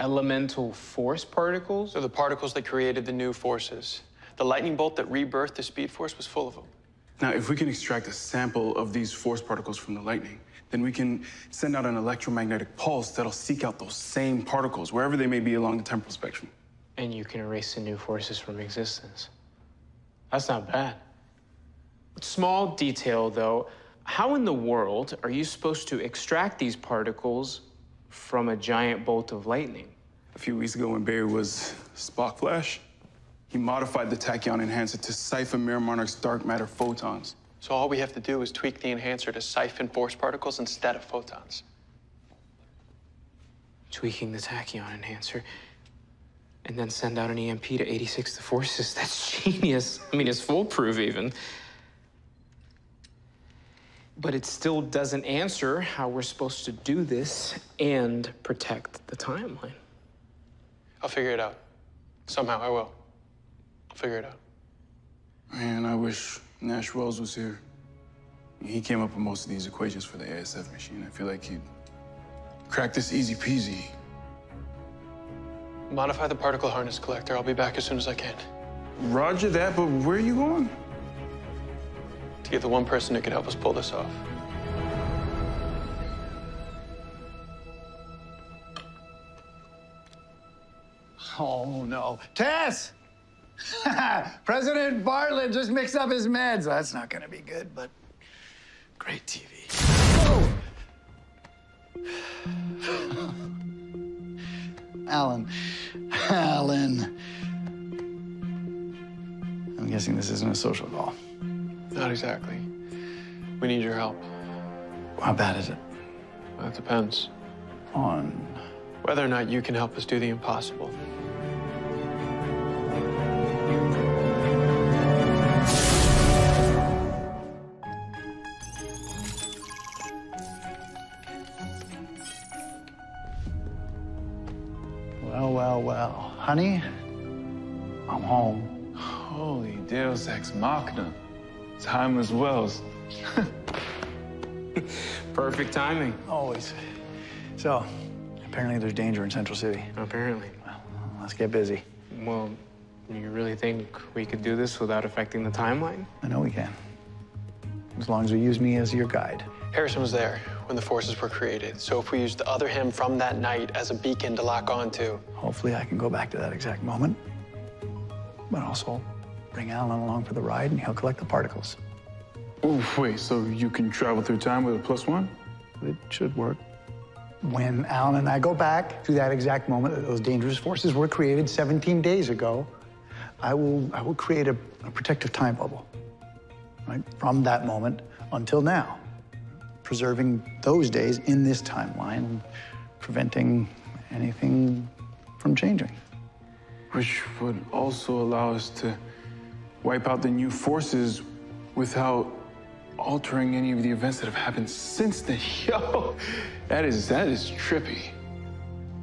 Elemental force particles? So the particles that created the new forces. The lightning bolt that rebirthed the Speed Force was full of them. Now, if we can extract a sample of these force particles from the lightning, then we can send out an electromagnetic pulse that'll seek out those same particles, wherever they may be along the temporal spectrum. And you can erase the new forces from existence. That's not bad. Small detail, though. How in the world are you supposed to extract these particles from a giant bolt of lightning? A few weeks ago, when Barry was Spock Flash, he modified the tachyon enhancer to siphon Mirror Monarch's dark matter photons. So all we have to do is tweak the enhancer to siphon force particles instead of photons. Tweaking the tachyon enhancer and then send out an EMP to 86 the forces. That's genius. I mean, it's foolproof even. But it still doesn't answer how we're supposed to do this and protect the timeline. I'll figure it out. Somehow I will. I'll figure it out. Man, I wish Nash Wells was here. He came up with most of these equations for the ASF machine. I feel like he'd crack this easy peasy. Modify the particle harness collector. I'll be back as soon as I can. Roger that, but where are you going? Get the one person who could help us pull this off. Oh, no. Tess! President Bartlet just mixed up his meds. That's not going to be good, but great TV. Oh! Allen. Allen. I'm guessing this isn't a social call. Not exactly. We need your help. How bad is it? That depends. On. Whether or not you can help us do the impossible. Well, well, well. Honey, I'm home. Holy Deus Ex Machina. Timeless Wells. Perfect timing. Always. So, apparently there's danger in Central City. Apparently. Well, let's get busy. Well, you really think we could do this without affecting the timeline? I know we can. As long as we use me as your guide. Harrison was there when the forces were created, so if we use the other him from that night as a beacon to lock onto, Hopefully I can go back to that exact moment. But also bring Allen along for the ride and he'll collect the particles. Ooh, wait, so you can travel through time with a plus one? It should work. When Allen and I go back to that exact moment that those dangerous forces were created 17 days ago, I will, I will create a, a protective time bubble, right? From that moment until now, preserving those days in this timeline, preventing anything from changing. Which would also allow us to wipe out the new forces without altering any of the events that have happened since then. Yo, that is that is trippy.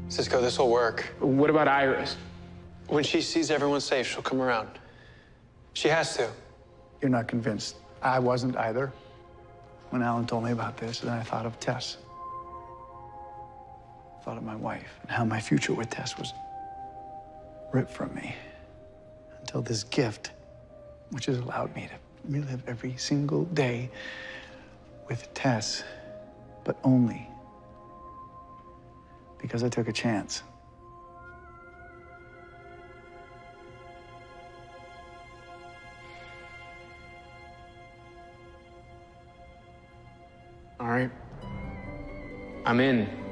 Cisco, this will work. What about Iris? When she sees everyone safe, she'll come around. She has to. You're not convinced. I wasn't either. When Allen told me about this, then I thought of Tess. I thought of my wife and how my future with Tess was ripped from me until this gift, which has allowed me to relive every single day with Tess, but only because I took a chance. All right. I'm in.